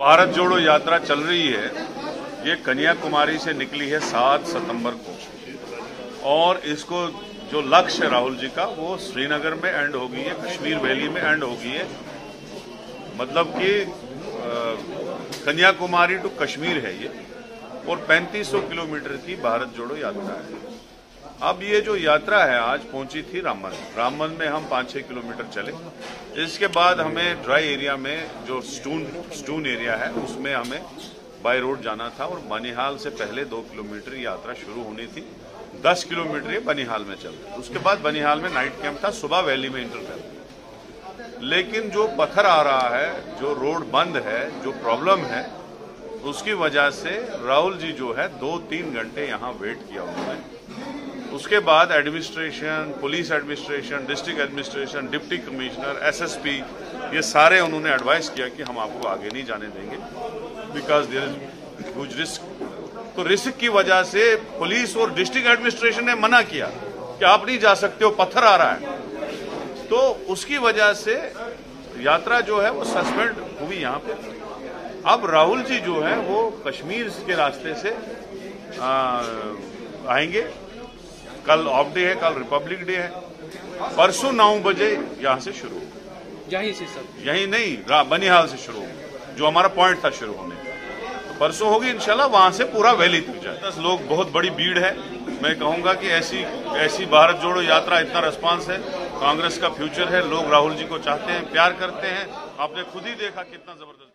भारत जोड़ो यात्रा चल रही है। ये कन्याकुमारी से निकली है सात सितंबर को। और इसको जो लक्ष्य है राहुल जी का, वो श्रीनगर में एंड हो गई है, कश्मीर वैली में एंड होगी है। मतलब कि कन्याकुमारी टू कश्मीर है ये। और 3500 किलोमीटर की भारत जोड़ो यात्रा है। अब ये जो यात्रा है, आज पहुँची थी रामबन रामबन में हम पाँच छह किलोमीटर चले। इसके बाद हमें ड्राई एरिया में जो स्टून स्टून एरिया है, उसमें हमें बाय रोड जाना था और बनिहाल से पहले दो किलोमीटर यात्रा शुरू होनी थी। दस किलोमीटर ये बनिहाल में चल उसके बाद बनिहाल में नाइट कैंप था, सुबह वैली में इंटर कर लेकिन जो पत्थर आ रहा है, जो रोड बंद है, जो प्रॉब्लम है, उसकी वजह से राहुल जी जो है दो तीन घंटे यहाँ वेट किया उन्होंने। उसके बाद administration police administration district administration deputy commissioner SSP ये सारे उन्होंने एडवाइस किया कि हम आपको आगे नहीं जाने देंगे बिकॉज़ देर इज़ रिस्क तो रिस्क की वजह से पुलिस और डिस्ट्रिक्ट एडमिनिस्ट्रेशन ने मना किया कि आप नहीं जा सकते हो पत्थर आ रहा है। तो उसकी वजह से यात्रा जो है वो सस्पेंड हुई यहाँ पे। अब राहुल जी जो है वो कश्मीर के रास्ते से आ, आएँगे। कल ऑफ़ डे है कल रिपब्लिक डे है। परसों नौ बजे यहाँ से शुरू होगा। यहीं से सर। यहीं नहीं बनिहाल से शुरू होगा जो हमारा पॉइंट था शुरू होने तो परसों होगी इंशाल्लाह वहाँ से पूरा वैली तक जाए दस लोग बहुत बड़ी भीड़ है। मैं कहूँगा कि ऐसी ऐसी भारत जोड़ो यात्रा इतना रिस्पांस है। कांग्रेस का फ्यूचर है लोग राहुल जी को चाहते हैं प्यार करते हैं। आपने खुद ही देखा कितना ज़बरदस्त